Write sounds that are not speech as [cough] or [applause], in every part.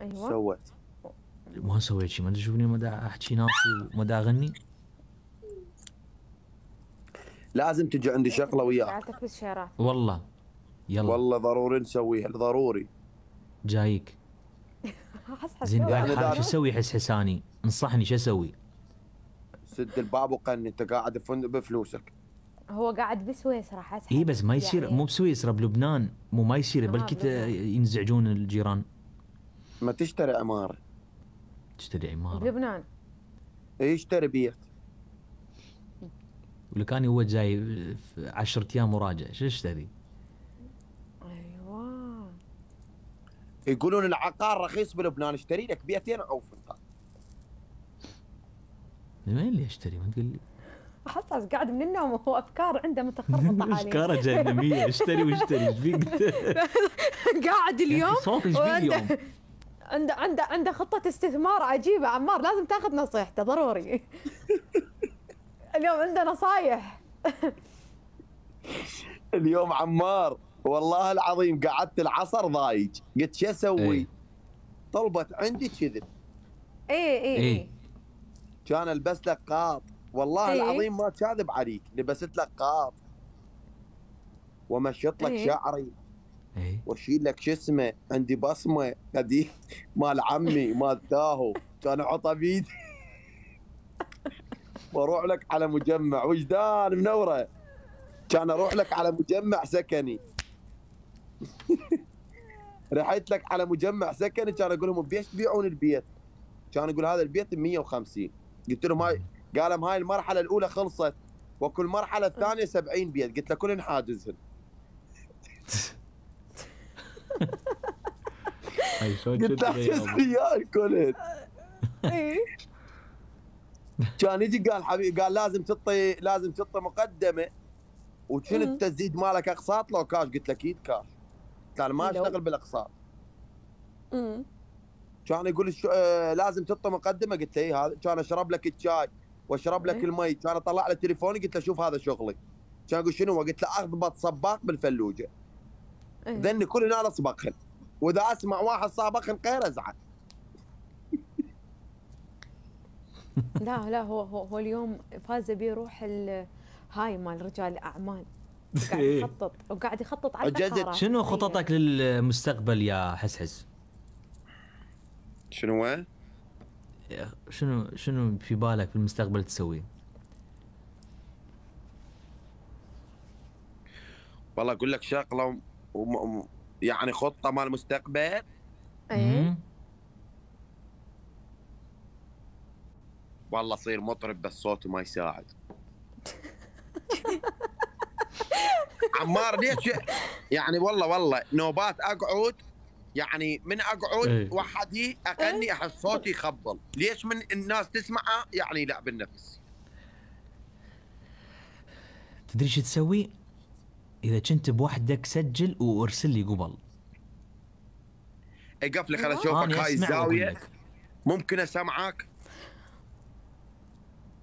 أيوه. سوت. ما سويت شيء ما تشوفني ما دا أحكي ناصي وما دا أغني. لازم تجي عندي شغلة وياك. ساعتك والله. يلا. والله ضروري نسويها ضروري جايك. زين شو قاعد يعني حالي شو أسوي حس حساني. انصحني شو أسوي؟ سد الباب وغني أنت قاعد بفندق بفلوسك. هو قاعد بسويسرا حس إي بس ما يصير يعني مو بسويسرا بلبنان مو ما يصير. بلكي. ينزعجون الجيران. ما تشتري عمارة. تشتري عمارة. بلبنان. إيه، اشتري بيت. ولو كان هو جاي في 10 أيام وراجع شو اشتري؟ أيوه. يقولون العقار رخيص بلبنان اشتري لك بيتين أو فندق من وين اللي اشتري ما تقول لي. حس حس قاعد من النوم وهو أفكار عنده متخربطه عليه [laughs] أفكاره جهنميه اشتري واشتري إيش فيك؟ [laughs] قاعد اليوم صوت إيش اليوم؟ عنده عنده عنده خطة استثمار عجيبة عمار لازم تاخذ نصيحته ضروري [laughs] اليوم عنده نصايح [laughs] اليوم عمار والله العظيم قعدت العصر ضايج قلت شو أسوي؟ إيه. طلبت عندي كذب اي اي إيه. اي كان البس لك قاط والله إيه. العظيم ما كاذب عليك لبست لك قاط ومشط لك إيه. شعري واشيل لك شو اسمه عندي بصمة قديم مال عمي مال تاهو. كان احطها بيدي وأروح لك على مجمع. وجدان منورة. كان أروح لك على مجمع سكني. [laughs] رحت لك على مجمع سكني كان أقول لهم بيش تبيعون البيت؟ كان يقول هذا البيت ب 150 قلت لهم هاي قال لهم هاي المرحلة الأولى خلصت وكل مرحلة الثانية 70 بيت. قلت له كلن حاجزهن. [laughs] قلت كذا حجز يا ريال كلن اي كان يجي قال حبيبي قال لازم تعطي لازم تعطي مقدمه وشنو. التسديد مالك اقساط لو كاش قلت له أكيد كاش كان ما لو. اشتغل بالاقساط. كان يقول شو آه لازم تعطي مقدمه قلت له إيه هذا كان اشرب لك الشاي واشرب لك. المي كان اطلع له تليفوني قلت له شوف هذا شغلي كان يقول شنو هو؟ قلت له اضبط سباق بالفلوجة إيه. ذني كل أنا اصبخن وإذا أسمع واحد صابخن غير أزعل [laughs] لا لا هو هو, هو اليوم فاز بيروح ال- هاي مال رجال الأعمال [laughs] قاعد إيه. يخطط وقاعد يخطط على. العقارات. شنو إيه. خططك للمستقبل يا حسحس؟ شنو؟ شنو شنو في بالك في المستقبل تسوي؟ والله أقول لك شغلة يعني خطة مال المستقبل. إيه؟ والله صير مطرب بس صوته ما يساعد. [laughs] عمار ليش؟ يعني والله والله نوبات أقعد يعني من أقعد إيه. وحدي أغني احس صوتي يخبل. ليش من الناس تسمعه؟ يعني لا بالنفس. تدري شو تسوي؟ إذا كنت بوحدك سجل وأرسل لي قبل. اقف لي خل. اشوفك أنا هاي الزاوية. ممكن أسمعك؟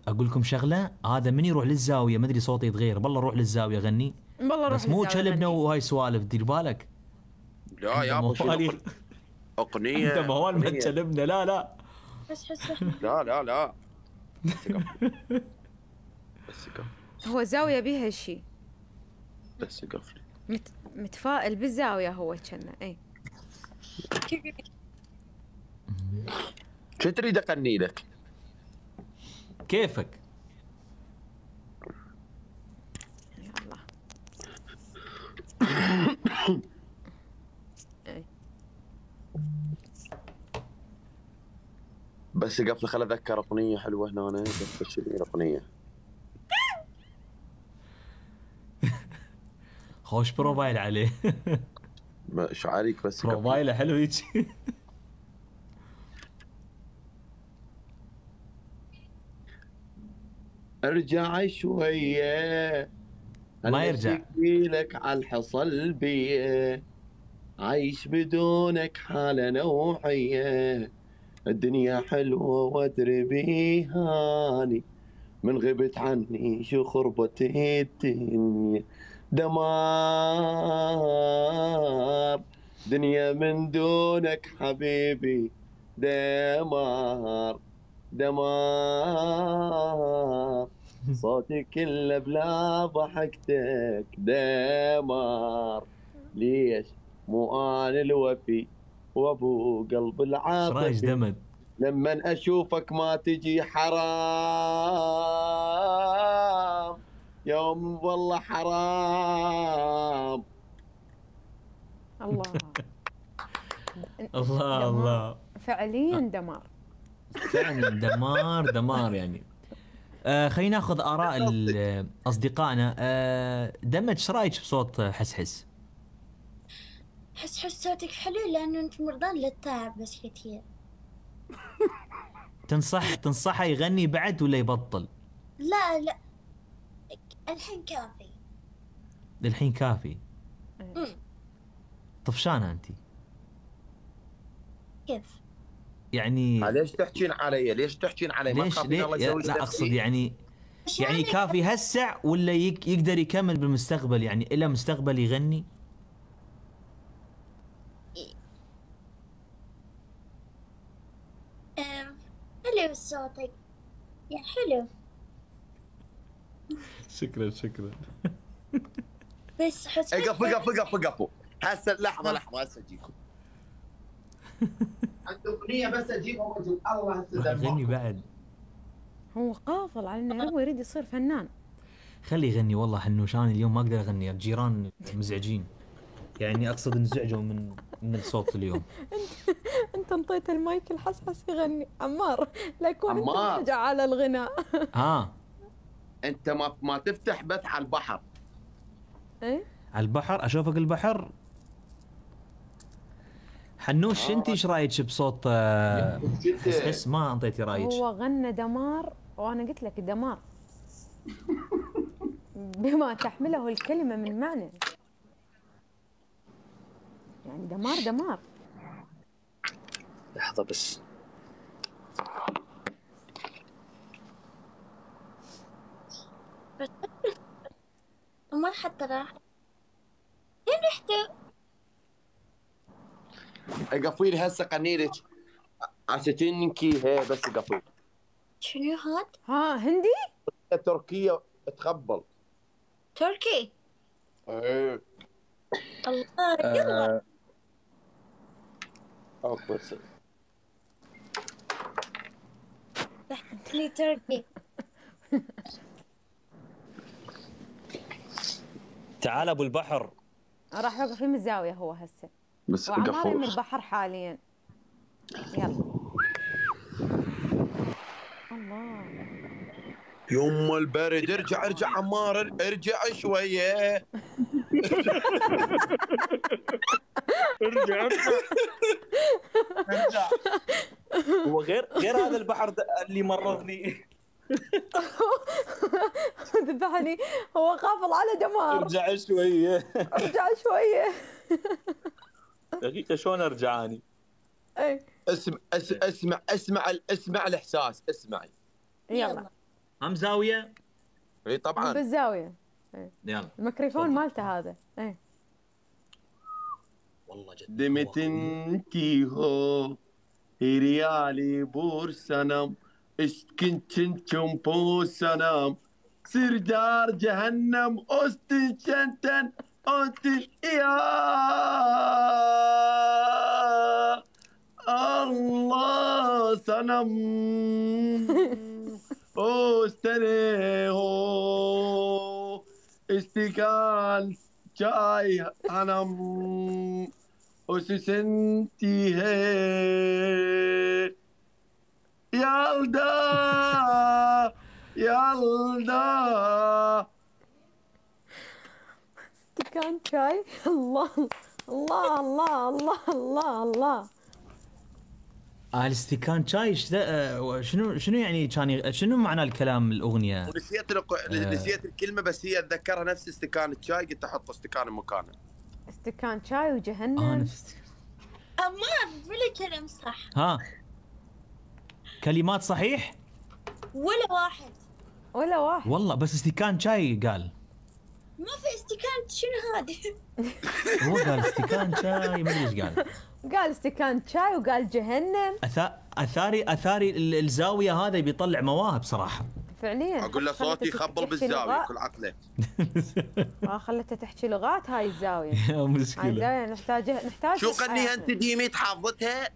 أقول لكم شغلة هذا من يروح للزاوية؟ ما أدري صوته يتغير. بالله روح للزاوية غني. والله روح بس مو كلبنا. وهاي سوالف دير بالك. لا يا أبو اغنيه انت موال ما. كلبنا لا لا. حس حس لا لا لا. بس [laughs] بس هو زاوية بيها شيء. بس اقف لي مت... متفائل بالزاوية هو كنا إي. شو تريد أغني لك؟ كيفك؟ يلا. بس اقف لي خل أتذكر أغنية حلوة هنا أنا. بس شنو خوش بروفايل عليه. إيش عليك بس. بروفايله حلو هيك. [laughs] ارجع شوية. ما يرجع. لك على الحصل بيه عايش بدونك حالة نوعية. الدنيا حلوة وادري بيهاني. من غبت عني شو خربت الدنيا. دمار دنيا من دونك حبيبي دمار دمار صوتك كله بلا ضحكتك دمار ليش؟ مو أنا الوفي وابو قلب العاطفي. دمد لما أشوفك ما تجي حرام. يوم والله حرام. الله. [laughs] الله. الله. فعليا دمار. فعلا دمار دمار يعني. آه خلينا ناخذ آراء [laughs] اصدقائنا آه دمج إيش رأيك بصوت حسحس؟ حس حس صوتك حلو لأنه أنت مرضان للتعب بس كثير. تنصح تنصحه يغني بعد ولا يبطل؟ لا لا. الحين كافي. للحين كافي. مم. طفشانه انت. كيف؟ يعني ليش تحكين علي؟ ليش تحكين علي؟ ما ليش؟ يسوي لا شيء؟ يعني يعني كافي هسع ولا يك يقدر يكمل بالمستقبل؟ يعني إلى مستقبل يغني؟ حلو صوتك. يعني حلو. شكرا شكرا. [laughs] بس حس اقف اقف اقف اقف هسه لحظة لحظة هسه أجيكم. [laughs] عند أغنية بس أجيبها واجيب الله هسه. بعد. هو قافل على إنه هو يريد يصير فنان. خليه يغني والله حنوشان اليوم ما أقدر أغني. الجيران مزعجين. يعني أقصد انزعجوا من من الصوت اليوم. [laughs] أنت انطيت المايك الحسحس يغني. عمار لا يكون أنت على الغناء. ها أنت ما ما تفتح بث على البحر. إيه؟ على البحر؟ أشوفك البحر؟ حنوش آه. أنت إيش رأيك بصوت آه، حس ما انطيتي رأيك. هو غنى دمار وأنا قلت لك دمار. [laughs] بما تحمله الكلمة من معنى. يعني دمار دمار. لحظة بس. ما حتى راح. فين رحتوا؟ اقفي لي هسه قنيلك عشتنكي هي بس اقفي شنو هاد؟ ها هندي؟ تركيا تخبل. تركي؟ إيه. الله يلا. أو بس. تركي. [laughs] تعال أبو البحر. راح يوقف في الزاوية هو هسه. بس وعمار من البحر حاليا. يلا. الله. يوم البرد ارجع ارجع عمار ارجع شوية. [laughs] ارجع ارجع. هو غير غير هذا البحر اللي مرضني. ذبحني هو قافل على دمار. ارجع شوية. ارجع شوية. دقيقة شلون ارجعاني؟ إيه اسمع اسمع اسمع اسمع, اسمع الإحساس. اسمعي. يلا. هم زاوية؟ إي طبعا. بالزاوية. يلا. الميكروفون مالته هذا. إيه والله جد. دمت انتي هو ريالي بورسنم. کنچنچن پو سنم سر جار جہنم اسل سنم اوترے ہو استال چائے ہنم اس يالدا يالدا استكان شاي. الله. الله الله الله الله الله. آه الاستكان شاي آه، شنو شنو يعني كان شنو معنى الكلام الأغنية؟ ونسيت الق- نسيت الكلمة بس هي أتذكرها نفس استكان الشاي. قلت أحط استكان مكانه. استكان شاي وجهنم. آه نفس. عمار ولا كلام صح. ها. كلمات صحيح؟ ولا واحد. ولا واحد. والله بس استكان شاي قال. ما في استكانة شنو هذه؟ هو قال استكان شاي ما أدري إيش قال. قال استكان شاي وقال جهنم. أثا... أثاري أثاري ال- الزاوية هذا بيطلع مواهب صراحة. فعليا. أقول له صوتي خبل. بالزاوية كل عقله. [laughs] آه خلته تحكي لغات هاي الزاوية. [laughs] هاي مشكله الزاوية نحتاج نحتاج شو غنيها أنت ديمي حافظتها؟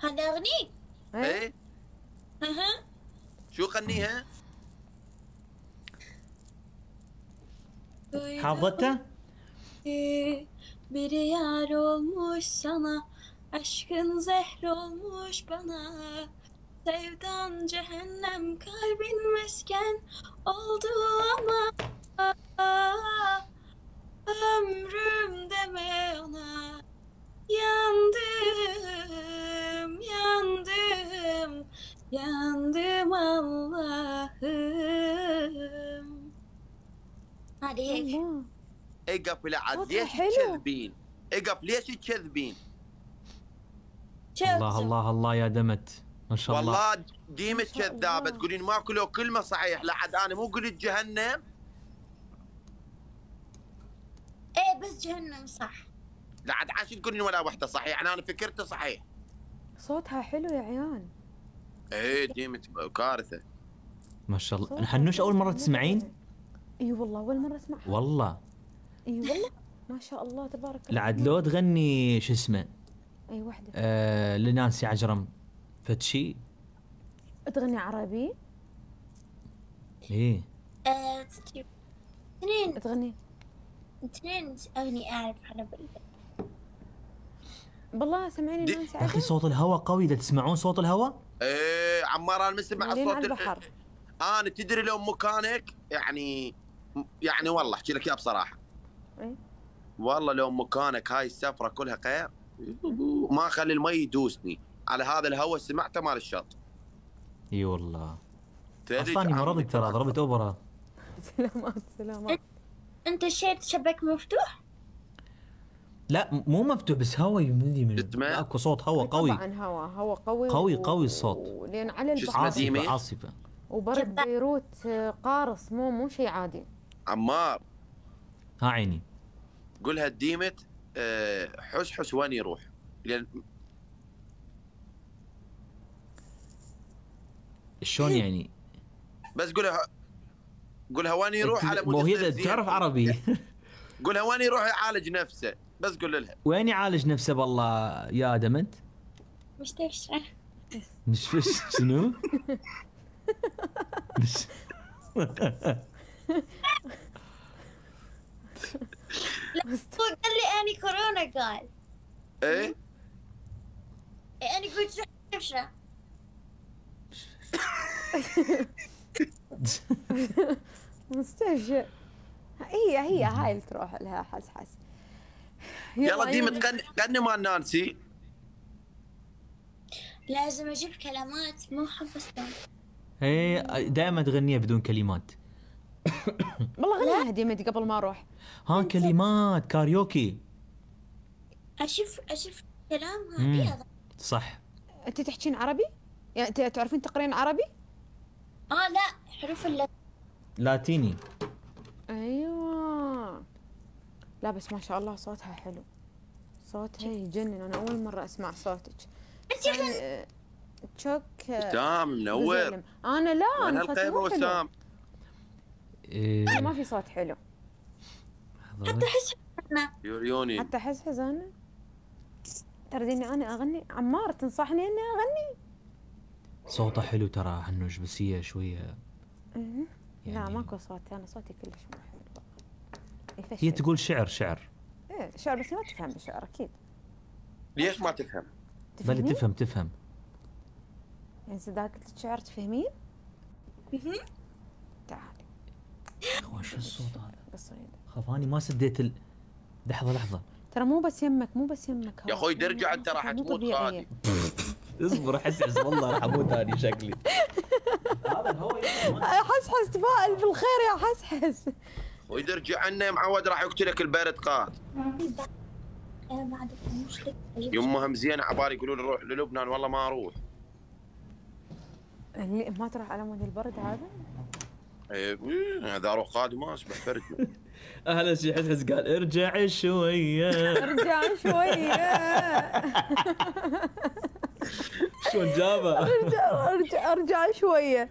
هذا اغني؟ إيه؟ ايه اها شو غنيها؟ حافظته؟ Bir yar olmuş sana Aşkın zehr olmuş bana Sevdan cehennem kalbin mesken oldu ama الله. اقف لعد ليش. تكذبين؟ اقف ليش تكذبين؟ الله الله الله يا دمت. ما شاء الله. والله ديمة ما كذابة. الله. تقولين ماكو لو كلمة صحيح لعد أنا مو قلت جهنم. إيه بس جهنم صح. لعد عاشي تقولين ولا وحدة صحيح أنا فكرته صحيح. صوتها حلو يا عيال. إيه ديمة كارثة. ما شاء الله. صوتها حنوش أول مرة حلو. تسمعين؟ إي والله أول مرة أسمعها. والله. إي والله. ما شاء الله تبارك الله. لعد لو تغني شو اسمه؟ إي وحدة. آه لنانسي عجرم فتشي. تغني عربي؟ إيه. آه، اثنين تغني. اثنين اغني أعرف بالي بالله سمعيني نانسي يا أخي صوت الهواء قوي إذا تسمعون صوت الهواء إيه عمار أنا مسمع صوت البحر. أنا تدري لو مكانك يعني يعني والله احكي لك إياها بصراحة. إيه. والله لو مكانك هاي السفرة كلها خير ما أخلي المي يدوسني. على هذا الهواء سمعته مال الشط إي والله. تدري أصلا مرضك ترى ضربت إبرة سلامات سلامات. أنت شيت شباك مفتوح؟ لا مو مفتوح بس هواء يمدي من؟ أكو صوت هواء قوي. طبعا هوا هوا قوي قوي- قوي الصوت. ولين على البحر؟ عاصفة عاصفة. وبرد. بيروت آه، قارص مو مو شيء عادي. عمار. ها عيني. قولها ديمت آه، حس حس وين يروح؟ لأن شلون يعني؟ بس قولها قولها وين يروح؟ على مو هي تعرف عربي. [laughs] قولها وين يروح يعالج نفسه. بس قول لها. وين يعالج نفسه بالله يا آدم أنت؟ مستشفى مش شنو؟ [laughs] [laughs] هو قال لي أني كورونا قال. إيه؟ إيه، أني قلت روح مستشفى مستشفى هي هي هاي اللي تروح لها حس حس. يلا عيوني. ديمت غني غني مال نانسي. لازم أجيب كلمات مو حفظتها هي دائما تغنيها بدون كلمات. [coughs] والله غنيها ديمتي قبل ما أروح. ها كلمات كاريوكي. أشوف أشوف كلامها مم. بيض صح. أنت تحكين عربي؟ يعني أنت تعرفين تقرين عربي؟ آه لا. حروف اللي لاتيني. أيوه. لا بس ما شاء الله صوتها حلو. صوتها يجنن. أنا أول مرة أسمع صوتك. أنت آه، تشوك وسام منور. أنا لا صوتي هالقيمه وسام؟ إيه. ما في صوت حلو. حتى أحس أنا يوريوني. حتى أحس أنا ترديني أنا أغني؟ عمار تنصحني إني أغني؟ صوته حلو ترى حنوش بس هي شوية. لا يعني ماكو صوت. أنا صوتي كلش مو حلو. يفشل. هي تقول شعر شعر. إيه شعر بس ما تفهم الشعر أكيد. ليش ما تفهم؟ بل؟ تفهم تفهم. يعني إذا قلت لك شعر تفهمين؟ اخوان شو الصوت هذا بالصيد خفاني ما سديت ال... لحظة لحظة. ترى مو بس يمك مو بس يمك. يا أخوي. ترجع أنت راح مو تموت. خالي [laughs] اصبر احس احس والله راح أموت هذه شكلي. حس حس تفائل بالخير يا حس حس. ويرجع عنا معود راح يقتلك البرد قات أنا ما عندي مشكله أجيب يمهم زين عبالي يقولوا لي روح للبنان والله ما أروح. اللي ما تروح على مود البرد هذا إيه، هذا أروح قادم ما اشبه فرد أهلا شي حس قال ارجع شوية. [laughs] ارجع شوية. [laughs] شلون جابه [laughs] ارجع ارجع ارجع شوية.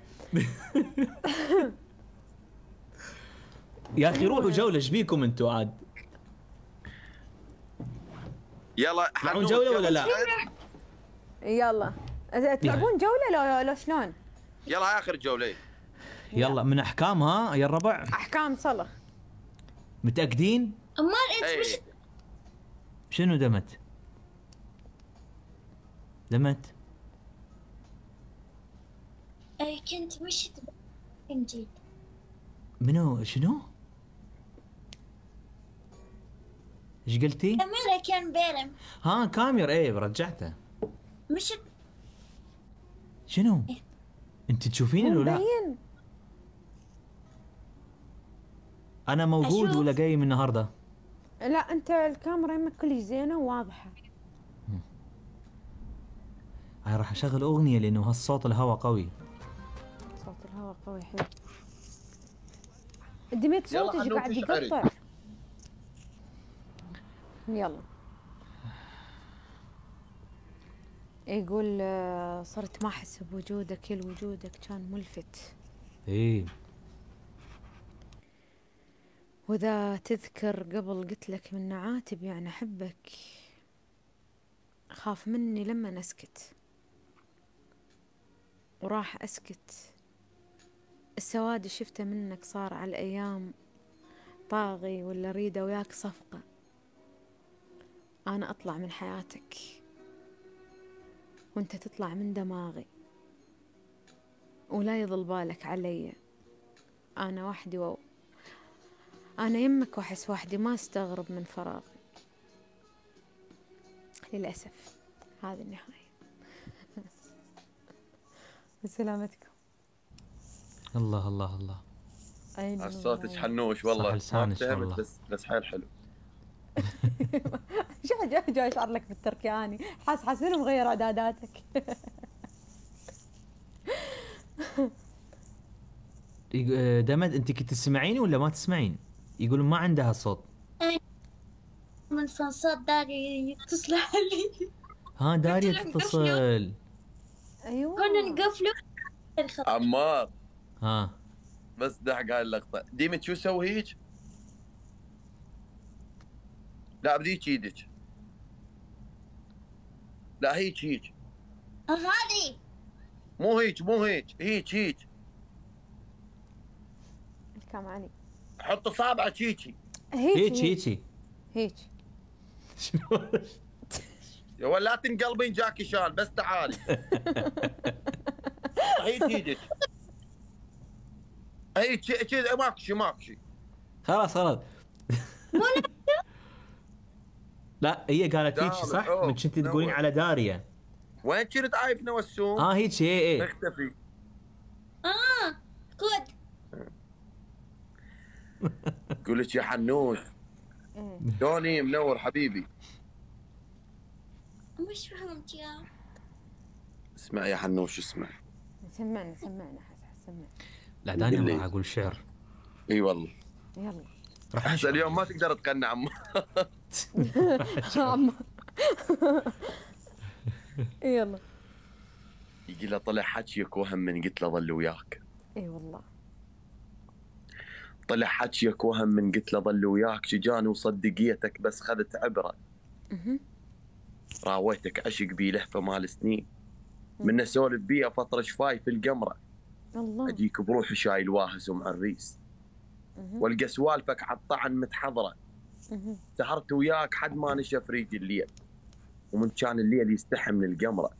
يا أخي روحوا جولة إيش بيكم أنتم عاد؟ يلا تلعبون يلا ولا لا؟ يلا. تلعبون جولة لو لو شلون؟ يلا آخر جولة. يلا من أحكامها يا الربع. أحكام صلخ متأكدين؟ أمال أنت اي مش شنو دمت؟ دمت؟ اي كنت مش جديد منو؟ شنو؟ إيش قلتي؟ كاميرا كان بيرم. ها كاميرا إيه رجعته. مش شنو؟ أنت تشوفيني ولا لا؟ أنا موجود أشوف. ولا جاي من النهارده؟ لا أنت الكاميرا يمك كلش زينة وواضحة. هاي راح أشغل أغنية لأنه هالصوت الهواء قوي. صوت الهواء قوي حلو. دميت صوتك قاعد. يقطع. يلا. يقول آه، صرت ما أحس بوجودك كل وجودك كان ملفت. إيه. وإذا تذكر قبل قلت لك من نعاتب يعني أحبك خاف مني لما أسكت. وراح أسكت. السواد شفته منك صار على الأيام طاغي ولا اريده وياك صفقة. أنا أطلع من حياتك. وأنت تطلع من دماغي. ولا يضل بالك علي. أنا وحدي و... أنا يمك وأحس وحدي ما أستغرب من فراغي. للأسف. هذه النهاية. [laughs] بسلامتكم الله الله الله. صوتك حنوش والله. ما لسانك والله. بس بس حيل حلو. [laughs] شو جاي جاي أشعر لك بالتركياني حاس حاس منو مغير إعداداتك [laughs] يق- آه، دمت أنت كنت تسمعيني ولا ما تسمعين؟ يقولون ما عندها صوت. من فن صوت داري يتصل علي ها لهم تتصل. أيوة. كنا نقفله عمار. ها. بس دحق هاي اللقطة. ديمت شو سوي هيك؟ لا بديك إيدك لا هيك هيك. آه، هذه مو هيك مو هيك. هيك هيك. الكام علي حط صابعك هيك هيك هيك. هيك. [laughs] يا ولا لا تنقلبين جاكي شان بس تعالي. [laughs] هيك إيدك هيك كذا ماكو شي ماكو شي. خلاص خلاص. [laughs] لا هي قالت هيك صح؟ أوه، من كنت تقولين. على داريا. وين كنت عايف نوسوم؟ آه هيك إيه إيه. اختفي آه كود يقول لك يا حنوش. إيه. شلوني منور حبيبي. مش فهمت يا؟ اسمع يا حنوش اسمع. سمعنا سمعنا سمعنا لا داني راح أقول شعر. إي والله. يلا. راح. اليوم ما تقدر تقنع عم [laughs] عم [laughs] يلا. يقول له طلع حكيك وهم من قلت له ظل وياك. إي والله. طلع حكيك وهم من قلت له ظل وياك شجاني وصدقيتك بس خذت عبرة. راويتك عشق بيه لهفة مال سنين. من اسولف بيه فترة شفاي في القمرة. الله أجيك بروحي شايل واهز ومعريس. والقى سوالفك عالطعن متحضرة. سهرت وياك حد ما نشف ريج الليل. ومن كان الليل يستحي من القمره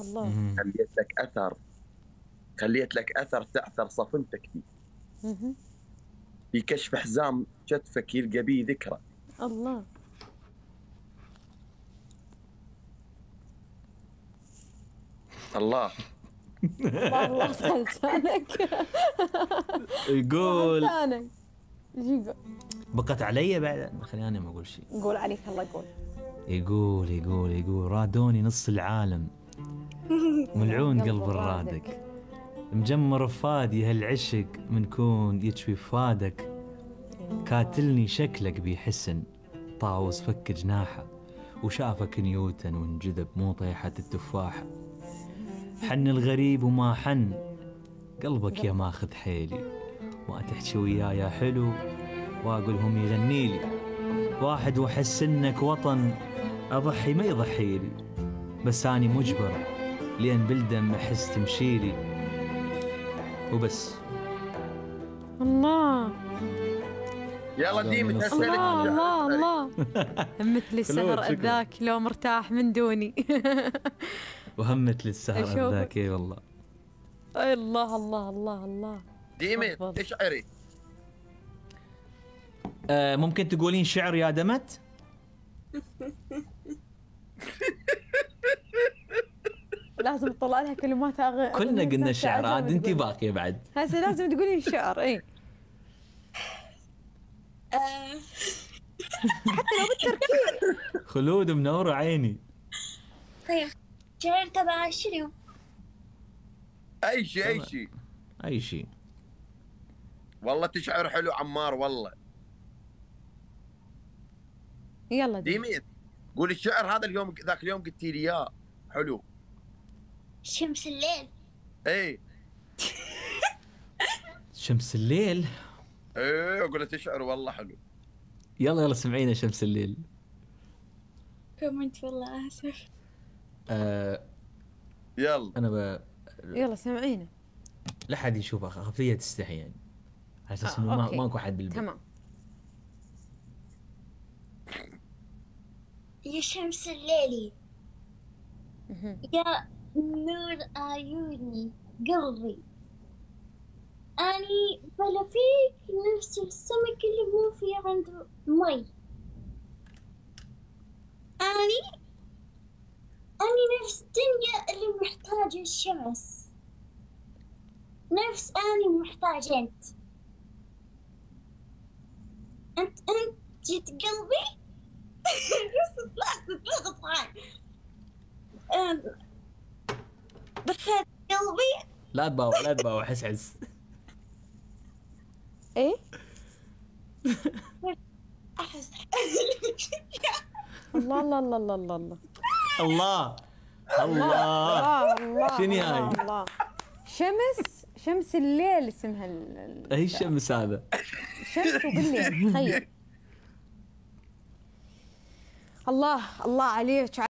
الله. خليت لك أثر. خليت لك أثر تعثر صفنتك فيه. مهم. في كشف حزام كتفك يلقى بيه ذكرى. الله. الله. الله يقول؟ بقت علي بعد خليني أنا ما أقول شيء. قول عليك الله يقول. يقول يقول يقول رادوني نص العالم. ملعون قلب. الرادق مجمر فادي هالعشق من كون يجفي فادك. كاتلني شكلك بيحسن طاوس فك جناحه وشافك نيوتن وانجذب مو طيحة التفاحة حن الغريب وما حن قلبك يا ماخذ حيلي. ما تحكي وياي حلو واقول هم يغني لي. واحد واحس إنك وطن أضحي ما يضحي لي. بس أني مجبر لأن بالدم أحس تمشيلي وبس. الله. يلا ديمي الله، الله الله. [laughs] الله مثل السهر شكراً. ذاك لو مرتاح من دوني. [laughs] وهمت للسهر أشوفك. ذاك إي والله. الله الله الله الله. ديمي. اشعري آه ممكن تقولين شعر يا دمت؟ [laughs] لازم تطلع لها كلمات أغ... كلنا قلنا شعر عشان عاد أنت. باقية بعد. هسه لازم تقولين شعر إي. آه، خلود منور عيني. طيب شعر تبع شنو؟ أي شيء أي شيء. أي شيء. والله تشعر حلو عمار والله. يلا دي. ديمي قول الشعر هذا اليوم ذاك اليوم قلتي لي إياه. حلو. شمس الليل. اي [laughs] شمس الليل. إيه أقول تشعر والله حلو. يلا يلا سمعينا شمس الليل. comment والله آسف. آه يلا. أنا ب... يلا سمعينا. لا حد يشوفها خفية تستحي يعني. على أساس آه، إنه ما. ماكو حد بالبيت. تمام. يا شمس الليل. مهم. يا نور عيوني قلبي أني بلا فيك نفس السمك اللي مو في عنده مي أني أني نفس الدنيا اللي محتاجة الشمس نفس أني محتاج أنت أنت أنت جيت قلبي بس طلعت دخلت قلبي. لا تباوع لا تباوع حس حس. إيه؟ أحس. الله الله الله الله الله الله. الله. الله. الله الله شنو الله هاي؟ الله. شمس شمس الليل اسمها أي الشمس هذا؟ شمس وبالليل تخيل الله الله عليك.